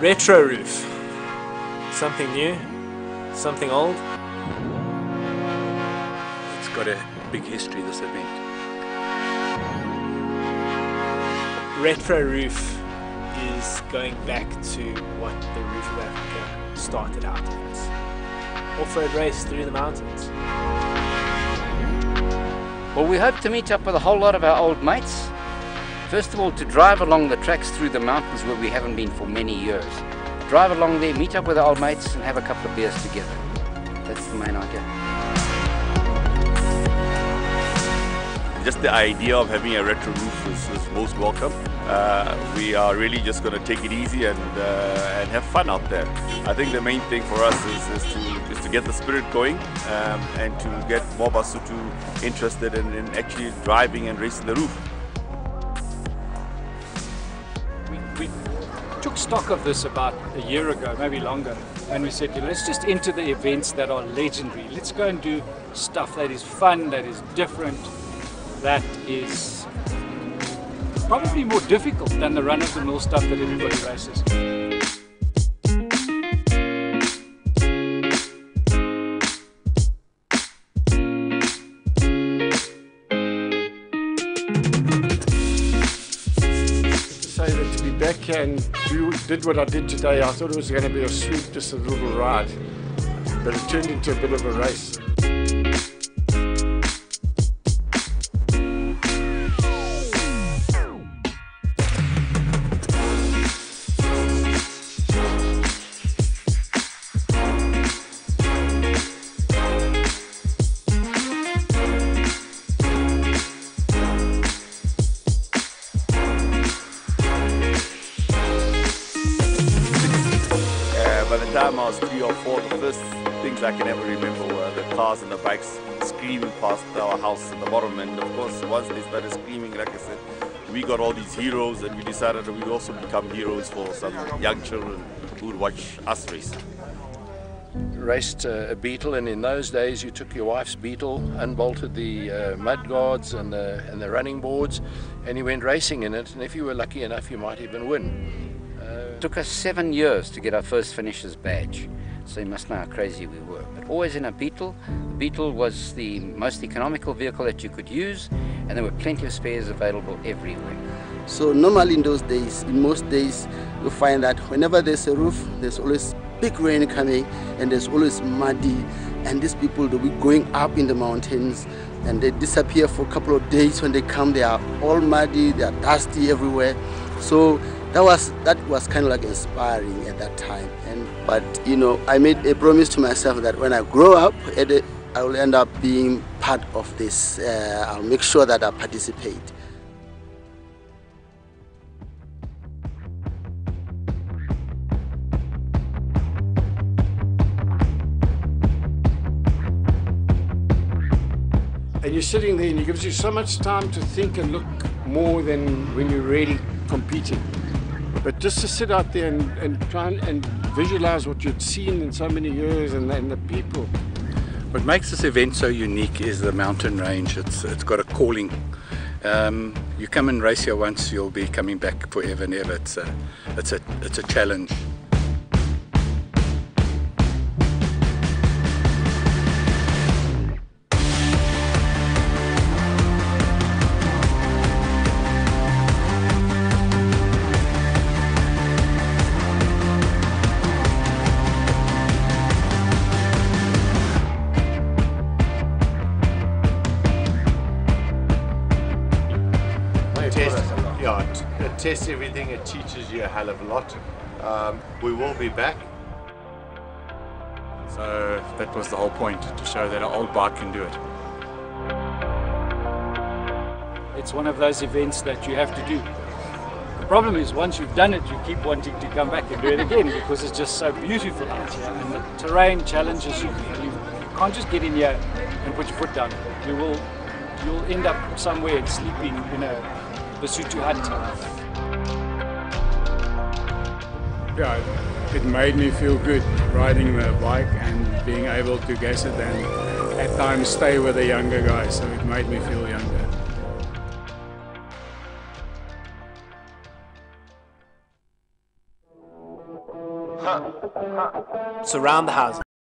Retro roof. Something new, something old. It's got a big history, this event. Retro roof is going back to what the Roof of Africa started out as. Off-road race through the mountains. Well, we hope to meet up with a whole lot of our old mates. First of all, to drive along the tracks through the mountains where we haven't been for many years. Drive along there, meet up with our old mates, and have a couple of beers together. That's the main idea. Just the idea of having a retro roof is, is most welcome. Uh, we are really just going to take it easy and uh, and have fun out there. I think the main thing for us is, is to is to get the spirit going um, and to get more Basotho interested in, in actually driving and racing the roof. Took stock of this about a year ago, maybe longer, and we said, let's just enter the events that are legendary. Let's go and do stuff that is fun, that is different, that is probably more difficult than the run-of-the-mill stuff that everybody races. And do, did what I did today, I thought it was going to be a sweet, just a little ride. But it turned into a bit of a race. Time I was three or four, the first things I can ever remember were the cars and the bikes screaming past our house at the bottom. And of course, once they started screaming, like I said, we got all these heroes, and we decided that we would also become heroes for some young children who would watch us race. Raced uh, a Beetle, and in those days you took your wife's Beetle, unbolted the uh, mud guards and the, and the running boards, and you went racing in it. And if you were lucky enough, you might even win. It took us seven years to get our first finisher's badge, so you must know how crazy we were. But always in a Beetle. The Beetle was the most economical vehicle that you could use, and there were plenty of spares available everywhere. So normally in those days, in most days, you find that whenever there's a roof, there's always big rain coming and there's always muddy and these people they'll be going up in the mountains and they disappear for a couple of days when they come they are all muddy they are dusty everywhere so that was that was kind of like inspiring at that time and but you know i made a promise to myself that when i grow up i will end up being part of this uh, i'll make sure that i participate And you're sitting there and it gives you so much time to think and look more than when you're really competing. But just to sit out there and, and try and, and visualize what you'd seen in so many years and, and the people. What makes this event so unique is the mountain range. It's, it's got a calling. Um, you come and race here once, you'll be coming back forever and ever. It's a, it's a, it's a challenge. It, it everything. It teaches you a hell of a lot. Um, we will be back. So that was the whole point, to show that an old bike can do it. It's one of those events that you have to do. The problem is once you've done it, you keep wanting to come back and do it again because it's just so beautiful out here. And the terrain challenges you. You, you can't just get in here and put your foot down. You will, you'll end up somewhere sleeping in a Basotho hut. It made me feel good riding the bike and being able to guess it and at times stay with the younger guys. So it made me feel younger. Surround the houses.